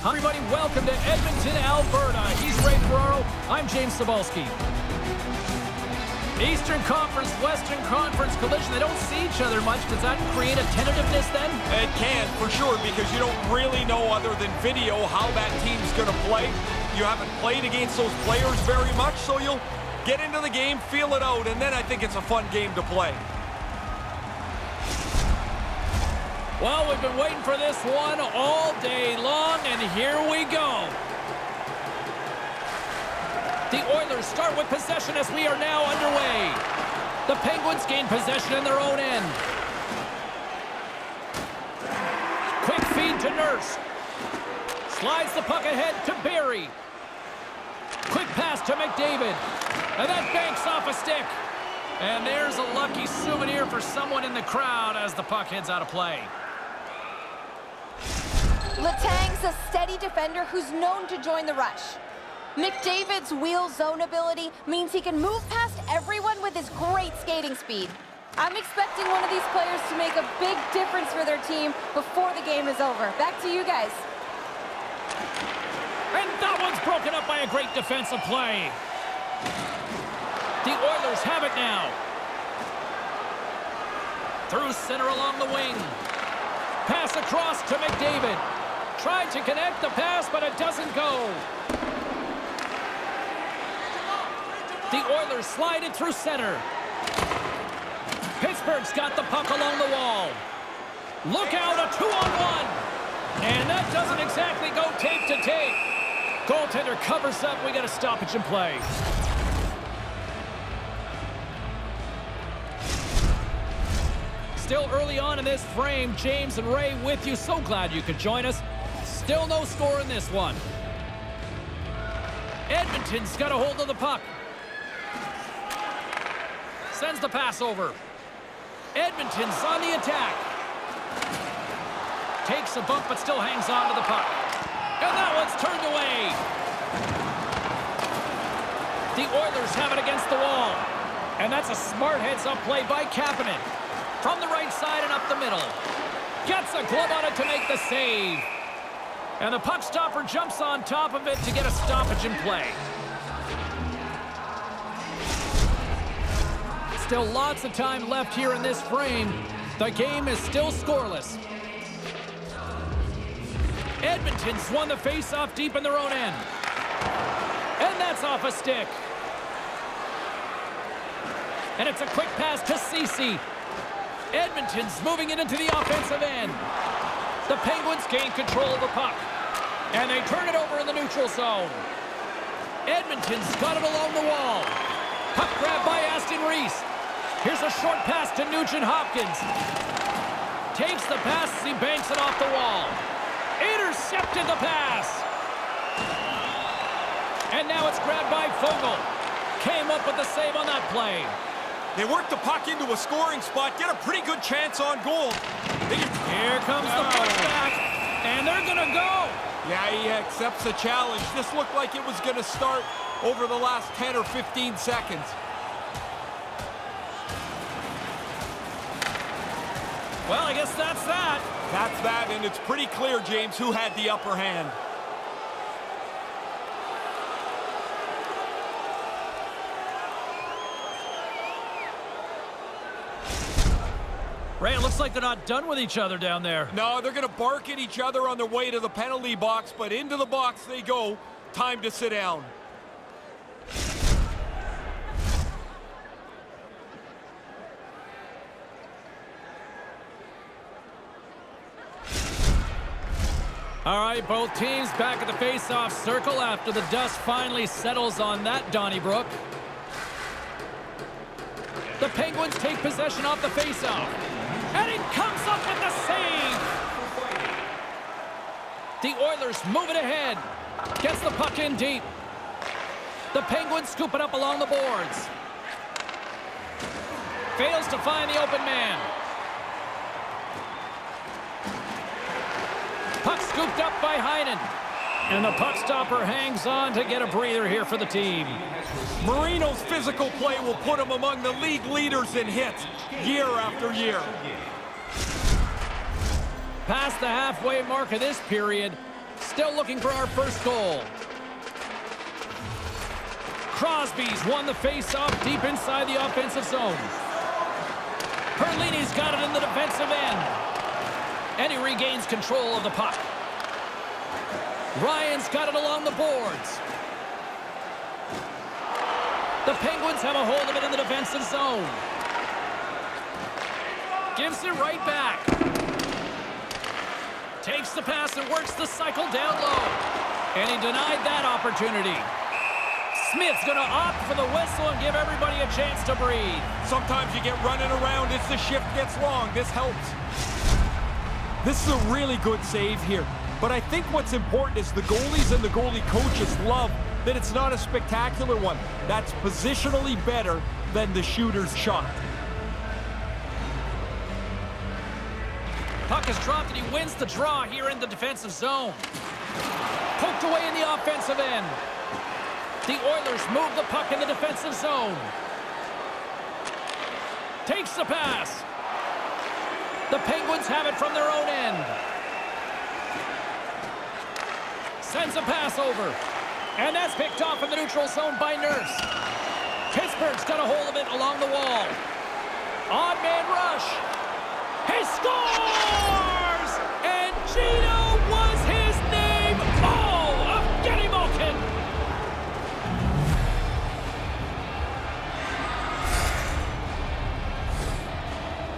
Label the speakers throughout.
Speaker 1: Hi, everybody. Welcome to Edmonton, Alberta. He's Ray Ferraro. I'm James Cybulski. Eastern Conference, Western Conference collision. They don't see each other much. Does that create a tentativeness then?
Speaker 2: It can, for sure, because you don't really know other than video how that team's going to play. You haven't played against those players very much, so you'll get into the game, feel it out, and then I think it's a fun game to play.
Speaker 1: Well, we've been waiting for this one all day long, and here we go. The Oilers start with possession as we are now underway. The Penguins gain possession in their own end. Quick feed to Nurse. Slides the puck ahead to Barrie. Quick pass to McDavid. And that banks off a stick. And there's a lucky souvenir for someone in the crowd as the puck heads out of play.
Speaker 3: Letang's a steady defender who's known to join the rush. McDavid's wheel zone ability means he can move past everyone with his great skating speed. I'm expecting one of these players to make a big difference for their team before the game is over. Back to you guys.
Speaker 1: And that one's broken up by a great defensive play. The Oilers have it now. Through center along the wing. Pass across to McDavid. Tried to connect the pass, but it doesn't go. The Oilers slide it through center. Pittsburgh's got the puck along the wall. Look out, a two-on-one. And that doesn't exactly go tape to tape. Goaltender covers up. We got a stoppage in play. Still early on in this frame, James and Ray with you. So glad you could join us. Still no score in this one. Edmonton's got a hold of the puck. Sends the pass over. Edmonton's on the attack. Takes a bump but still hangs on to the puck. And that one's turned away. The Oilers have it against the wall. And that's a smart heads-up play by Kapanen. From the right side and up the middle. Gets a glove on it to make the save. And the puck stopper jumps on top of it to get a stoppage in play. Still lots of time left here in this frame. The game is still scoreless. Edmonton's won the face-off deep in their own end. And that's off a stick. And it's a quick pass to Ceci. Edmonton's moving it into the offensive end. The Penguins gain control of the puck. And they turn it over in the neutral zone. Edmonton's got it along the wall. Puck grab by Aston Reese. Here's a short pass to Nugent Hopkins. Takes the pass as he banks it off the wall. Intercepted the pass. And now it's grabbed by Foegele. Came up with the save on that play.
Speaker 2: They work the puck into a scoring spot, get a pretty good chance on goal.
Speaker 1: Here comes the pushback, and they're going to go.
Speaker 2: Yeah, he accepts the challenge. This looked like it was going to start over the last 10 or 15 seconds.
Speaker 1: Well, I guess that's that.
Speaker 2: That's that, and it's pretty clear, James, who had the upper hand.
Speaker 1: Ray, it looks like they're not done with each other down there.
Speaker 2: No, they're going to bark at each other on their way to the penalty box, but into the box they go. Time to sit down.
Speaker 1: All right, both teams back at the face-off circle after the dust finally settles on that Donnybrook. The Penguins take possession off the face-off. And it comes up with the save! The Oilers move it ahead. Gets the puck in deep. The Penguins scoop it up along the boards. Fails to find the open man. Puck scooped up by Heinen. And the puck stopper hangs on to get a breather here for the team.
Speaker 2: Marino's physical play will put him among the league leaders in hits year after year.
Speaker 1: Past the halfway mark of this period, Still looking for our first goal. Crosby's won the face-off deep inside the offensive zone. Perlini's got it in the defensive end. And he regains control of the puck. Ryan's got it along the boards. The Penguins have a hold of it in the defensive zone. Gives it right back. Takes the pass and works the cycle down low. And he denied that opportunity. Smith's going to opt for the whistle and give everybody a chance to breathe.
Speaker 2: Sometimes you get running around as the shift gets long. This helps. This is a really good save here. But I think what's important is the goalies and the goalie coaches love that it's not a spectacular one. That's positionally better than the shooter's shot.
Speaker 1: Puck is dropped and he wins the draw here in the defensive zone. Poked away in the offensive end. The Oilers move the puck in the defensive zone. Takes the pass. The Penguins have it from their own end. Sends a pass over. And that's picked off in the neutral zone by Nurse. Pittsburgh's got a hold of it along the wall. Odd man rush. He scores! And Geno was his name. Oh, of Getty Malkin.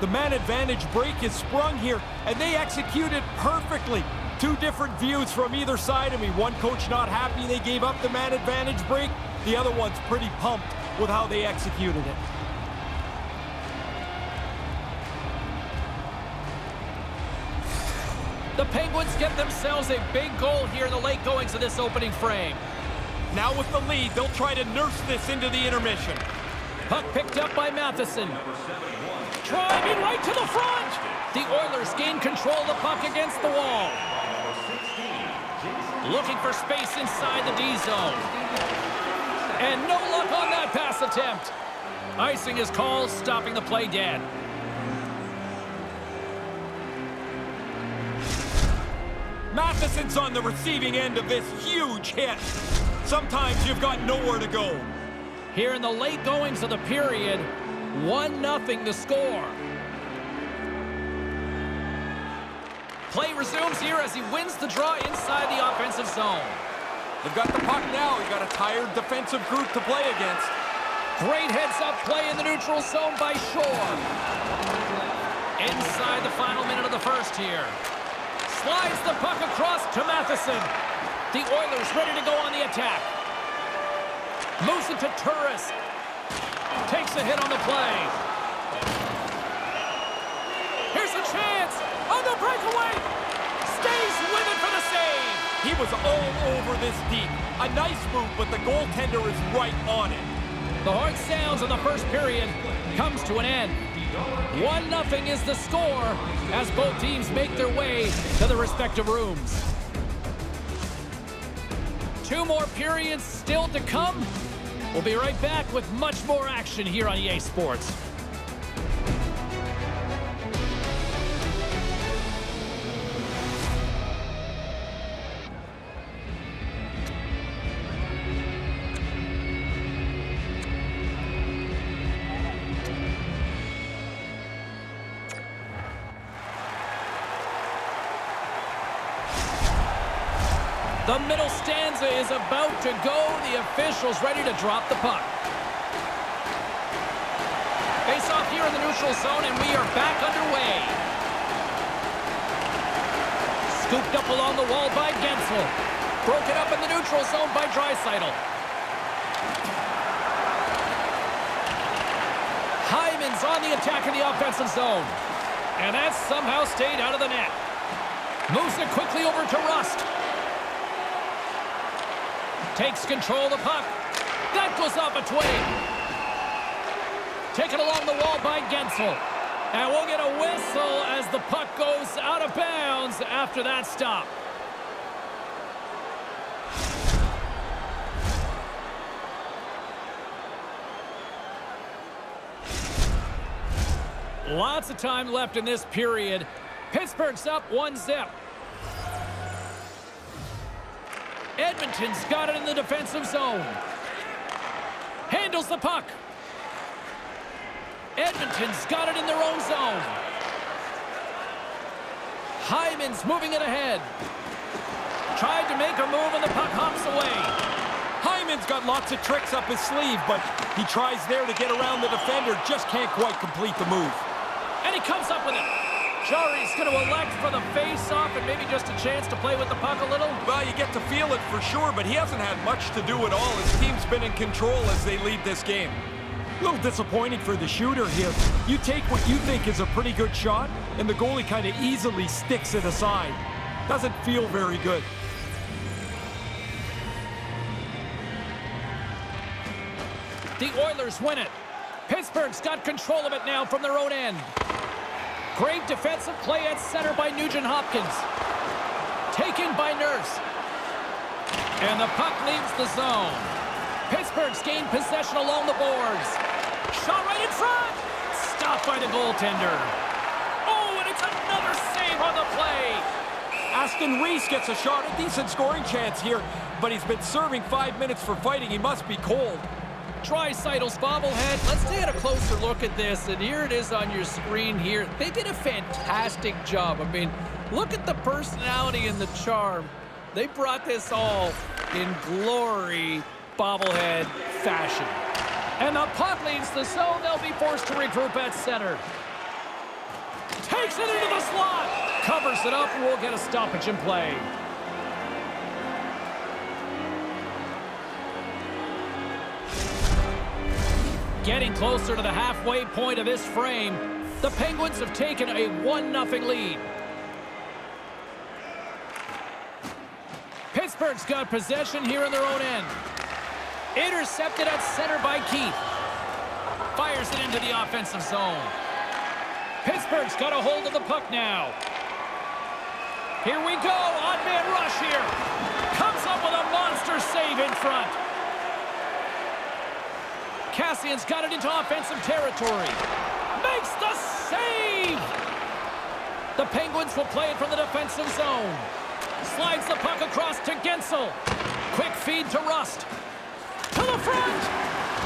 Speaker 2: The man advantage break is sprung here, and they execute it perfectly. Two different views from either side of me. One coach not happy they gave up the man advantage break. The other one's pretty pumped with how they executed it.
Speaker 1: The Penguins get themselves a big goal here in the late goings of this opening frame.
Speaker 2: Now with the lead, they'll try to nurse this into the intermission.
Speaker 1: Puck picked up by Matheson. Driving right to the front. The Oilers gain control of the puck against the wall. Looking for space inside the D zone. And no luck on that pass attempt. Icing is called, stopping the play dead.
Speaker 2: Matheson's on the receiving end of this huge hit. Sometimes you've got nowhere to go.
Speaker 1: Here in the late goings of the period, 1-0 the score. Play resumes here as he wins the draw inside the offensive zone.
Speaker 2: They've got the puck now. You've got a tired defensive group to play against.
Speaker 1: Great heads-up play in the neutral zone by Shore. Inside the final minute of the first here. Slides the puck across to Matheson. The Oilers ready to go on the attack. Moves it to Turris. Takes a hit on the play. Here's a chance on the breakaway. Stays with it for the save.
Speaker 2: He was all over this deep. A nice move, but the goaltender is right on it.
Speaker 1: The horn sounds of the first period comes to an end. 1-0 is the score as both teams make their way to their respective rooms. Two more periods still to come. We'll be right back with much more action here on EA Sports. The middle stanza is about to go. The officials ready to drop the puck. Face off here in the neutral zone, and we are back underway. Scooped up along the wall by Guentzel. Broken up in the neutral zone by Draisaitl. Hyman's on the attack in the offensive zone. And that somehow stayed out of the net. Moves it quickly over to Rust. Takes control of the puck. That goes off a twig. Taken along the wall by Guentzel. And we'll get a whistle as the puck goes out of bounds after that stop. Lots of time left in this period. Pittsburgh's up one zip. Edmonton's got it in the defensive zone. Handles the puck. Edmonton's got it in their own zone. Hyman's moving it ahead. Tried to make a move and the puck hops away.
Speaker 2: Hyman's got lots of tricks up his sleeve, but he tries there to get around the defender, just can't quite complete the move.
Speaker 1: And he comes up with it. Jarry's going to elect for the face-off and maybe just a chance to play with the puck a little.
Speaker 2: Well, you get to feel it for sure, but he hasn't had much to do at all. His team's been in control as they lead this game.
Speaker 4: A little disappointing for the shooter here. You take what you think is a pretty good shot, and the goalie kind of easily sticks it aside. Doesn't feel very good.
Speaker 1: The Oilers win it. Pittsburgh's got control of it now from their own end. Great defensive play at center by Nugent Hopkins. Taken by Nurse. And the puck leaves the zone. Pittsburgh's gained possession along the boards. Shot right in front. Stopped by the goaltender. Oh, and it's another save on the play.
Speaker 2: Aston Reese gets a shot, a decent scoring chance here, but he's been serving five minutes for fighting. He must be cold.
Speaker 1: Draisaitls bobblehead. Let's take a closer look at this, and here it is on your screen here. They did a fantastic job. I mean, look at the personality and the charm. They brought this all in glory bobblehead fashion. And the puck leads the zone. They'll be forced to regroup at center. Takes it into the slot. Covers it up, we'll get a stoppage in play. Getting closer to the halfway point of this frame, the Penguins have taken a 1-0 lead. Pittsburgh's got possession here in their own end. Intercepted at center by Keith. Fires it into the offensive zone. Pittsburgh's got a hold of the puck now. Here we go, odd man rush here. Comes up with a monster save in front. Kassian's got it into offensive territory. Makes the save! The Penguins will play it from the defensive zone. Slides the puck across to Guentzel. Quick feed to Rust. To the front!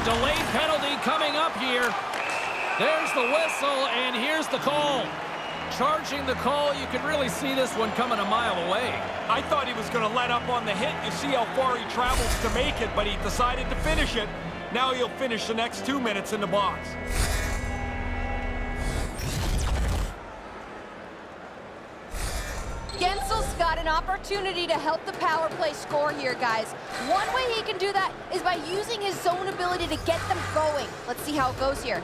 Speaker 1: Delayed penalty coming up here. There's the whistle, and here's the call. Charging the call, you can really see this one coming a mile away.
Speaker 2: I thought he was going to let up on the hit. You see how far he travels to make it, but he decided to finish it. Now he'll finish the next two minutes in the box.
Speaker 3: Guentzel's got an opportunity to help the power play score here, guys. One way he can do that is by using his zone ability to get them going. Let's see how it goes here.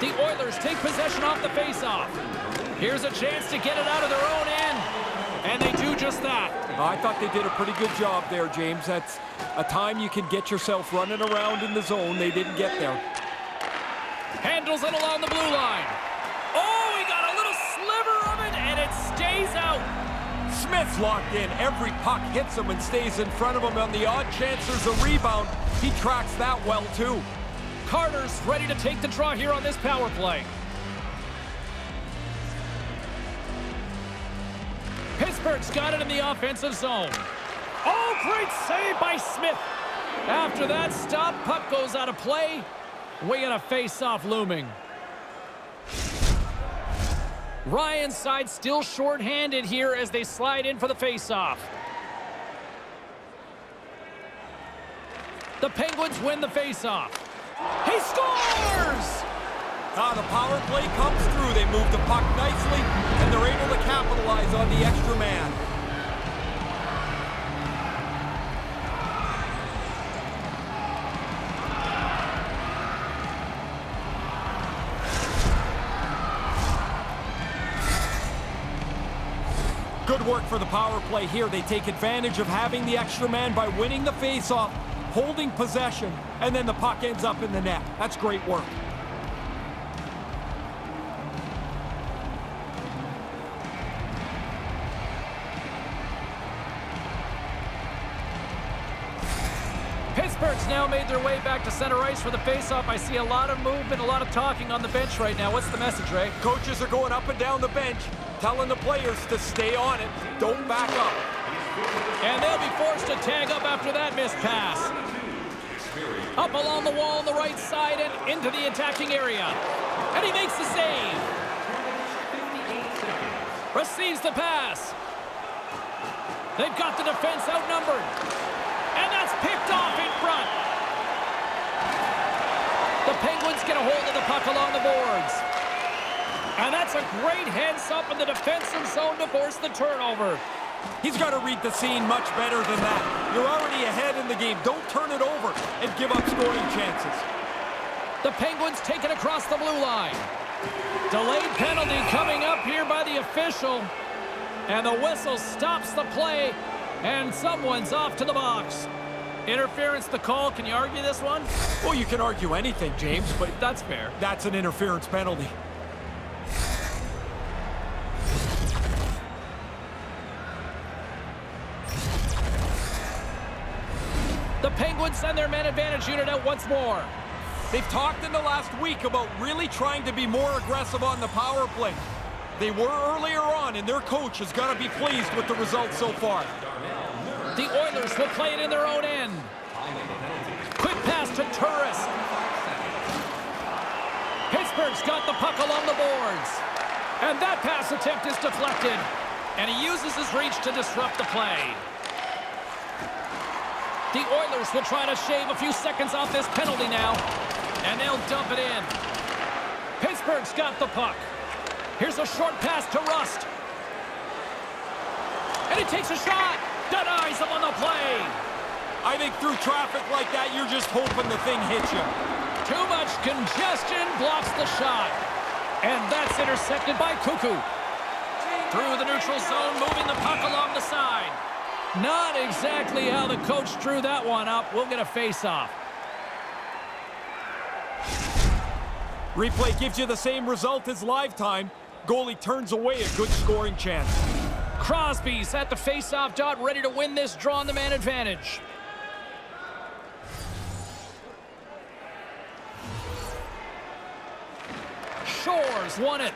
Speaker 1: The Oilers take possession off the faceoff. Here's a chance to get it out of their own end. And they do just that.
Speaker 4: I thought they did a pretty good job there, James. That's a time you can get yourself running around in the zone. They didn't get there.
Speaker 1: Handles it along the blue line. Oh, he got a little sliver of it, and it stays out.
Speaker 2: Smith's locked in. Every puck hits him and stays in front of him. On the odd chance there's a rebound, he tracks that well, too.
Speaker 1: Carter's ready to take the draw here on this power play. Pittsburgh's got it in the offensive zone. Oh, great save by Smith. After that stop, puck goes out of play. We got a face-off looming. Ryan's side still short-handed here as they slide in for the face-off. The Penguins win the face-off. He scores!
Speaker 2: Ah, the power play comes through. They move the puck nicely, they're able to capitalize on the extra man. Good work for the power play here. They take advantage of having the extra man by winning the faceoff, holding possession, and then the puck ends up in the net. That's great work.
Speaker 1: Now made their way back to center ice for the faceoff. I see a lot of movement, a lot of talking on the bench right now. What's the message, Ray?
Speaker 2: Coaches are going up and down the bench, telling the players to stay on it. Don't back up.
Speaker 1: And they'll be forced to tag up after that missed pass. Up along the wall on the right side and into the attacking area. And he makes the save. Receives the pass. They've got the defense outnumbered. And that's picked off in front. The Penguins get a hold of the puck along the boards. And that's a great heads up in the defensive zone to force the turnover.
Speaker 2: He's got to read the scene much better than that. You're already ahead in the game. Don't turn it over and give up scoring chances.
Speaker 1: The Penguins take it across the blue line. Delayed penalty coming up here by the official. And the whistle stops the play. And someone's off to the box. Interference the call. Can you argue this one?
Speaker 2: Well, you can argue anything, James, but
Speaker 1: That's fair.
Speaker 2: that's an interference penalty.
Speaker 1: The Penguins send their man advantage unit out once more.
Speaker 2: They've talked in the last week about really trying to be more aggressive on the power play. They were earlier on, and their coach has got to be pleased with the results so far.
Speaker 1: The Oilers will play it in their own end. Quick pass to Turris. Pittsburgh's got the puck along the boards. And that pass attempt is deflected. And he uses his reach to disrupt the play. The Oilers will try to shave a few seconds off this penalty now. And they'll dump it in. Pittsburgh's got the puck. Here's a short pass to Rust. And he takes a shot. Denies him on the play.
Speaker 2: I think through traffic like that, you're just hoping the thing hits you.
Speaker 1: Too much congestion blocks the shot. And that's intercepted by Koekkoek. Through the neutral zone, moving the puck along the side. Not exactly how the coach drew that one up. We'll get a face-off.
Speaker 2: Replay gives you the same result as live time. Goalie turns away a good scoring chance.
Speaker 1: Crosby's at the face-off dot, ready to win this draw on the man advantage. Shores won it.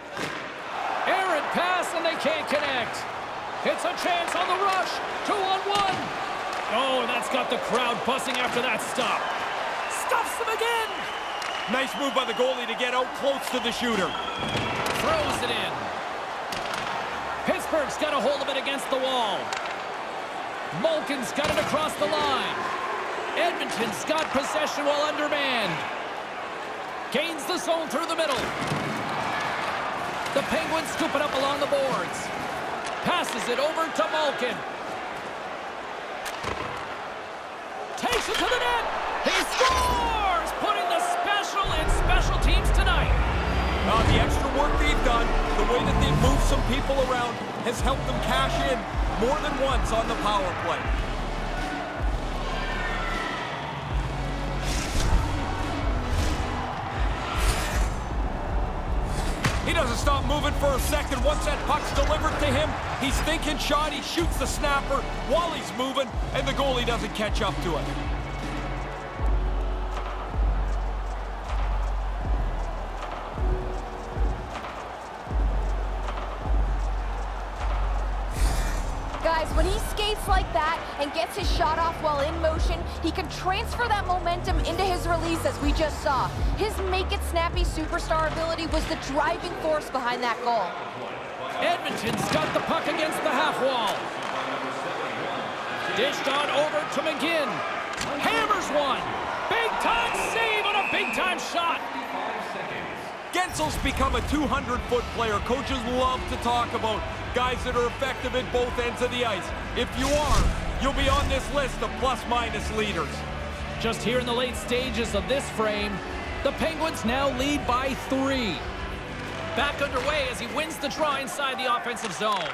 Speaker 1: Errant pass, and they can't connect. It's a chance on the rush. Two on one. Oh, and that's got the crowd buzzing after that stop. Stuffs them again.
Speaker 2: Nice move by the goalie to get out close to the shooter.
Speaker 1: Throws it in. Pittsburgh's got a hold of it against the wall. Malkin's got it across the line. Edmonton's got possession while undermanned. Gains the zone through the middle. The Penguins scoop it up along the boards. Passes it over to Malkin. Takes it to the net. He scores! Putting the special in special teams tonight.
Speaker 2: Uh, the extra work they've done, the way that they've moved some people around, has helped them cash in more than once on the power play. He doesn't stop moving for a second. Once that puck's delivered to him, he's thinking shot. He shoots the snapper while he's moving, and the goalie doesn't catch up to it.
Speaker 3: He can transfer that momentum into his release as we just saw. His make-it-snappy superstar ability was the driving force behind that goal.
Speaker 1: Edmonton's got the puck against the half wall. Dished on over to McGinn. Hammers one. Big time save on a big time shot.
Speaker 2: Guentzel's become a 200-foot player. Coaches love to talk about guys that are effective at both ends of the ice. If you are, you'll be on this list of plus-minus leaders.
Speaker 1: Just here in the late stages of this frame, the Penguins now lead by three. Back underway as he wins the draw inside the offensive zone.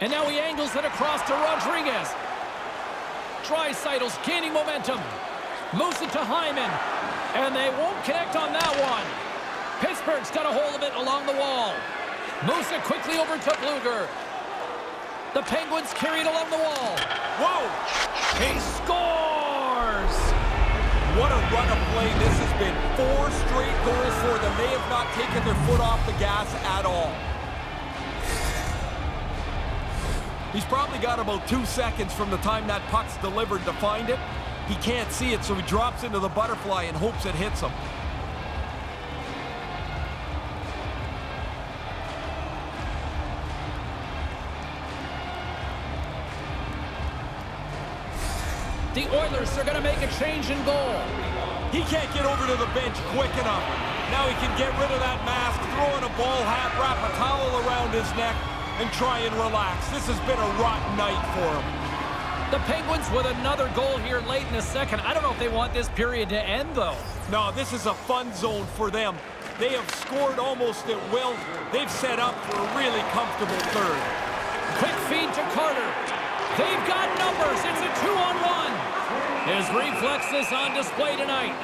Speaker 1: And now he angles it across to Rodrigues. Draisaitl's gaining momentum. Moves it to Hyman. And they won't connect on that one. Pittsburgh's got a hold of it along the wall. Moves it quickly over to Blueger. The Penguins carry it along the wall.
Speaker 2: Whoa!
Speaker 1: He scores!
Speaker 2: What a run of play this has been. Four straight goals for them. They have not taken their foot off the gas at all. He's probably got about two seconds from the time that puck's delivered to find it. He can't see it, so he drops into the butterfly and hopes it hits him.
Speaker 1: Are going to make a change in goal.
Speaker 2: He can't get over to the bench quick enough. Now he can get rid of that mask, throw in a ball hat, wrap a towel around his neck, and try and relax. This has been a rotten night for him.
Speaker 1: The Penguins with another goal here late in the second. I don't know if they want this period to end, though.
Speaker 2: No, this is a fun zone for them. They have scored almost at will. They've set up for a really comfortable third.
Speaker 1: Quick feed to Carter. They've got numbers. It's a two-on-one. His reflexes on display tonight.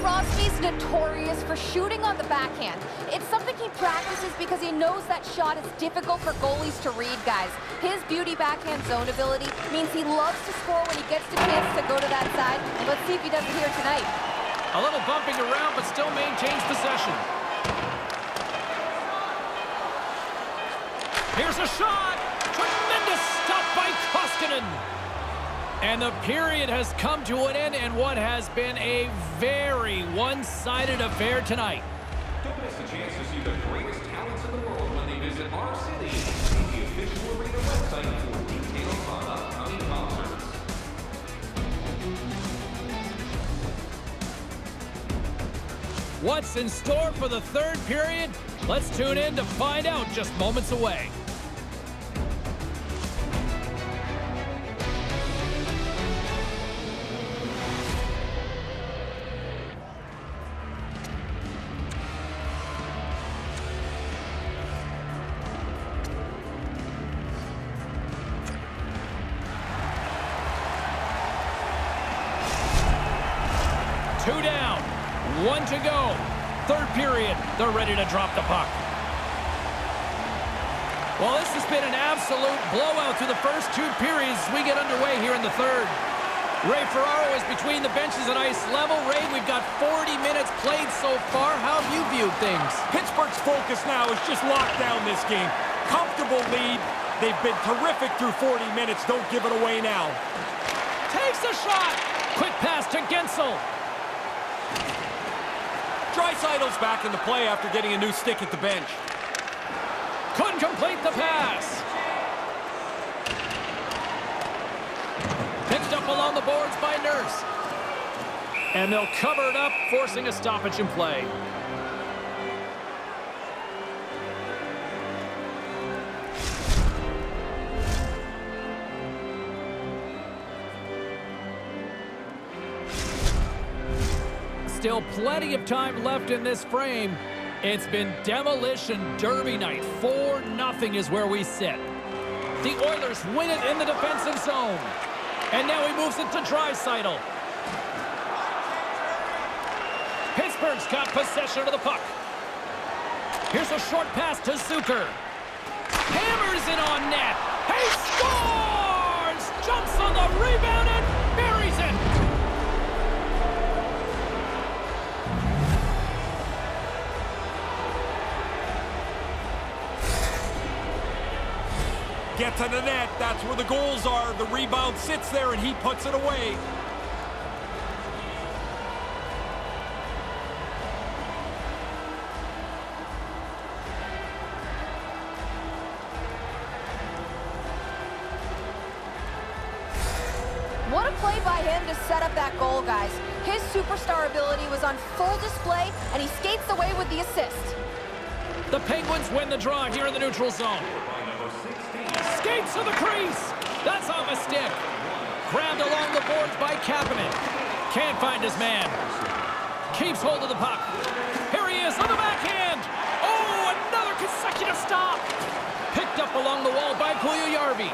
Speaker 3: Crosby's notorious for shooting on the backhand. It's something he practices because he knows that shot is difficult for goalies to read, guys. His beauty backhand zone ability means he loves to score when he gets the chance to go to that side. And let's see if he does it here tonight.
Speaker 1: A little bumping around, but still maintains possession. Here's a shot! Tremendous stop by Koskinen! And the period has come to an end in what has been a very one-sided affair tonight.
Speaker 5: Don't miss a chance to see the greatest talents in the world when they visit our city. See the official arena website for details on
Speaker 1: What's in store for the third period? Let's tune in to find out just moments away. Two down, one to go. Third period, they're ready to drop the puck. Well, this has been an absolute blowout through the first two periods as we get underway here in the third. Ray Ferraro is between the benches and ice level. Ray, we've got 40 minutes played so far. How have you viewed things?
Speaker 2: Pittsburgh's focus now is just lock down this game. Comfortable lead. They've been terrific through 40 minutes. Don't give it away now.
Speaker 1: Takes a shot. Quick pass to Guentzel.
Speaker 2: Draisaitl's back into play after getting a new stick at the bench.
Speaker 1: Couldn't complete the pass. Picked up along the boards by Nurse. And they'll cover it up, forcing a stoppage in play. Still plenty of time left in this frame. It's been demolition derby night. 4-0 is where we sit. The Oilers win it in the defensive zone. And now he moves it to Draisaitl. Pittsburgh's got possession of the puck. Here's a short pass to Zucker. Hammers it on net. He scores! Jumps on the rebound
Speaker 2: Get to the net. That's where the goals are. The rebound sits there, and he puts it away.
Speaker 3: What a play by him to set up that goal, guys. His superstar ability was on full display, and he skates away with the assist.
Speaker 1: The Penguins win the draw here in the neutral zone. Skates to the crease. That's off a stick. Grabbed along the boards by Kapanen. Can't find his man. Keeps hold of the puck. Here he is on the backhand. Oh, another consecutive stop. Picked up along the wall by Puljujärvi.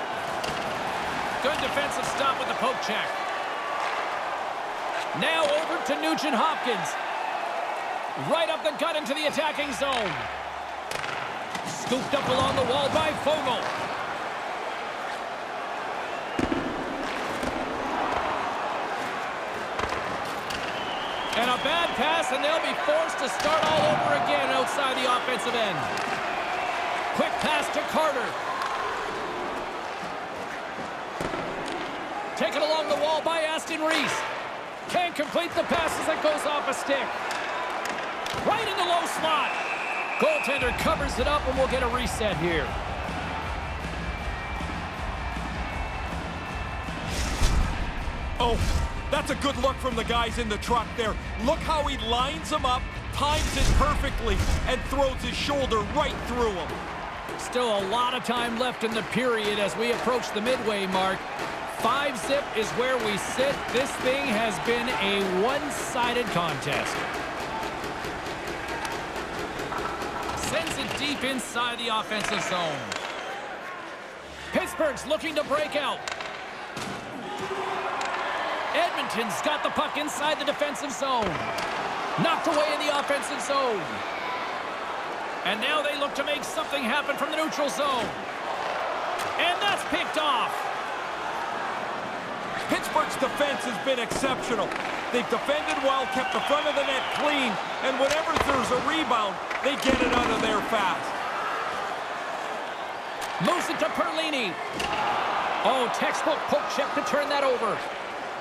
Speaker 1: Good defensive stop with the poke check. Now over to Nugent Hopkins. Right up the gut into the attacking zone. Scooped up along the wall by Foegele. And a bad pass, and they'll be forced to start all over again outside the offensive end. Quick pass to Carter. Taken along the wall by Aston Reese. Can't complete the pass as it goes off a stick. Right in the low slot. Goaltender covers it up, and we'll get a reset here.
Speaker 2: Oh, that's a good look from the guys in the truck there. Look how he lines them up, times it perfectly, and throws his shoulder right through them.
Speaker 1: Still a lot of time left in the period as we approach the midway mark. Five zip is where we sit. This thing has been a one-sided contest. Sends it deep inside the offensive zone. Pittsburgh's looking to break out. Edmonton's got the puck inside the defensive zone. Knocked away in the offensive zone. And now they look to make something happen from the neutral zone. And that's picked off.
Speaker 2: Pittsburgh's defense has been exceptional. They've defended well, kept the front of the net clean, and whenever there's a rebound, they get it out of there fast.
Speaker 1: Moves it to Perlini. Oh, textbook poke check to turn that over.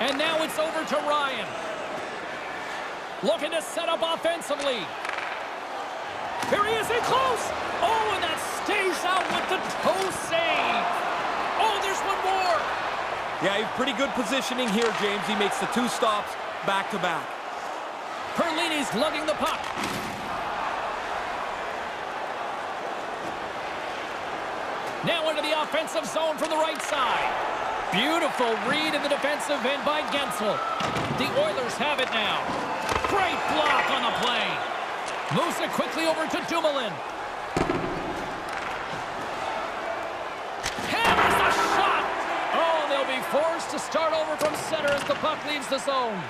Speaker 1: And now it's over to Ryan. Looking to set up offensively. Here he is in close. Oh, and that stays out with the toe save. Oh, there's one more.
Speaker 2: Yeah, pretty good positioning here, James. He makes the two stops back to back.
Speaker 1: Perlini's lugging the puck. Now into the offensive zone from the right side. Beautiful read in the defensive end by Guentzel. The Oilers have it now. Great block on the play. Moves it quickly over to Dumoulin. Hammers the shot. Oh, they'll be forced to start over from center as the puck leaves the zone.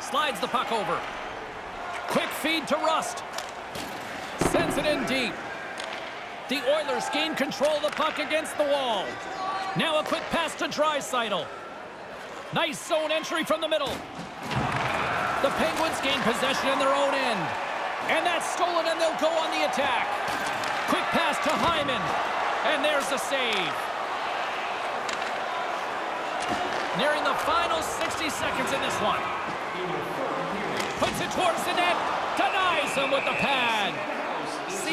Speaker 1: Slides the puck over. Quick feed to Rust. Sends it in deep. The Oilers gain control of the puck against the wall. Now a quick pass to Draisaitl. Nice zone entry from the middle. The Penguins gain possession in their own end. And that's stolen, and they'll go on the attack. Quick pass to Hyman. And there's the save. Nearing the final 60 seconds in this one. Puts it towards the net. Denies him with the pad.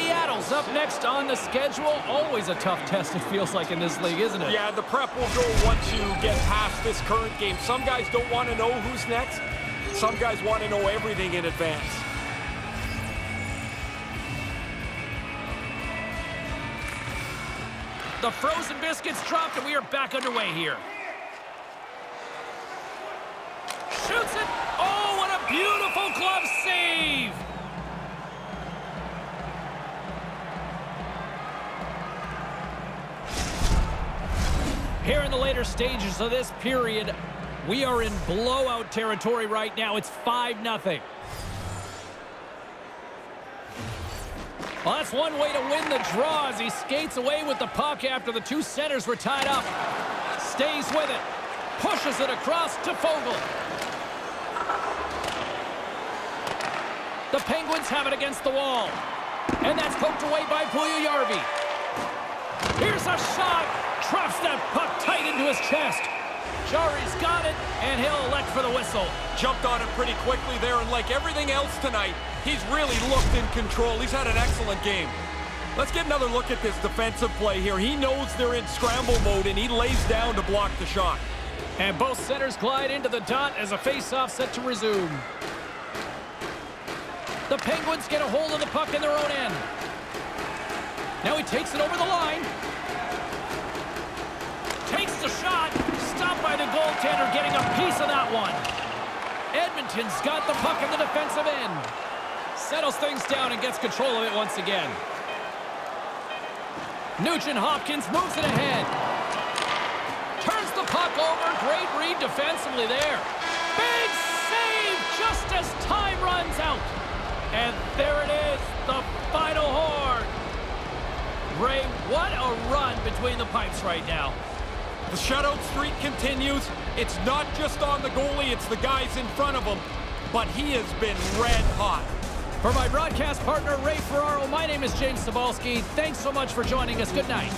Speaker 1: Seattle's up next on the schedule. Always a tough test, it feels like, in this league, isn't it?
Speaker 2: Yeah, the prep will go once you get past this current game. Some guys don't want to know who's next. Some guys want to know everything in advance.
Speaker 1: The frozen biscuits dropped, and we are back underway here. Shoots it. Oh, what a beautiful glove save. Here in the later stages of this period, we are in blowout territory right now. It's 5-0. Well, that's one way to win the draw as he skates away with the puck after the two centers were tied up. Stays with it. Pushes it across to Foegele. The Penguins have it against the wall. And that's poked away by Puljujarvi. Here's a shot. Traps that puck tight into his chest. Jarry's got it, and he'll elect for the whistle.
Speaker 2: Jumped on it pretty quickly there, and like everything else tonight, he's really looked in control. He's had an excellent game. Let's get another look at this defensive play here. He knows they're in scramble mode, and he lays down to block the shot.
Speaker 1: And both centers glide into the dot as a face-off set to resume. The Penguins get a hold of the puck in their own end. Now he takes it over the line. By the goaltender getting a piece of that one. Edmonton's got the puck in the defensive end. Settles things down and gets control of it once again. Nugent Hopkins moves it ahead. Turns the puck over. Great read defensively there. Big save just as time runs out. And there it is, the final horn. Ray, what a run between the pipes right now.
Speaker 2: The shutout streak continues. It's not just on the goalie, it's the guys in front of him. but he has been red hot.
Speaker 1: For my broadcast partner, Ray Ferraro, my name is James Cybulski. Thanks so much for joining us. Good night.